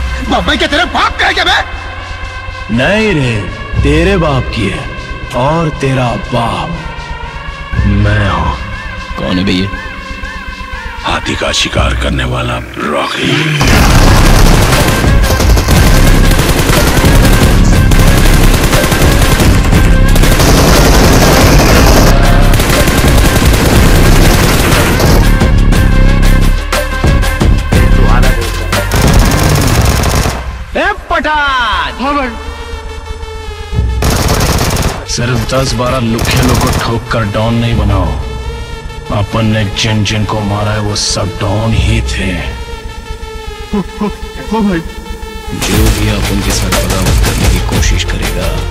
बम्बई के तेरे बाप का है क्या मैं? नहीं रे तेरे बाप की है और तेरा बाप। मैं हूँ। कौन है भैया? हाथी का शिकार करने वाला रॉकी। पठान! सिर्फ़ दस बारह लुखेलों को ठोक कर डॉन नहीं बनाओ। अपन ने जिन जिन को मारा है वो सब डॉन ही थे। हो, हो, हो भाई। जो भी आप उनके साथ बगावत करने की कोशिश करेगा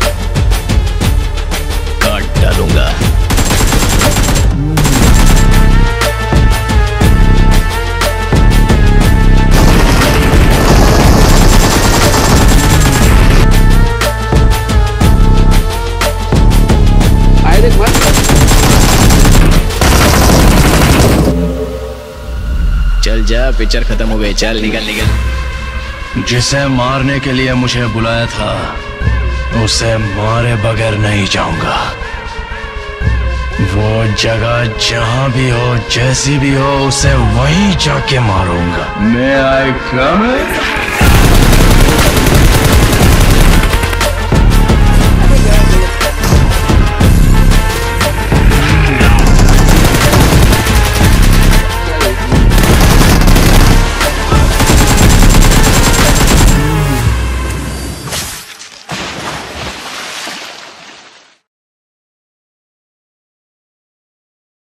चल जा पिक्चर खत्म हो गई चल निकल निकल। जिसे मारने के लिए मुझे बुलाया था उसे मारे बगैर नहीं जाऊँगा। वो जगह जहाँ भी हो जैसी भी हो उसे वहीं जाके मारूँगा। मैं आई कम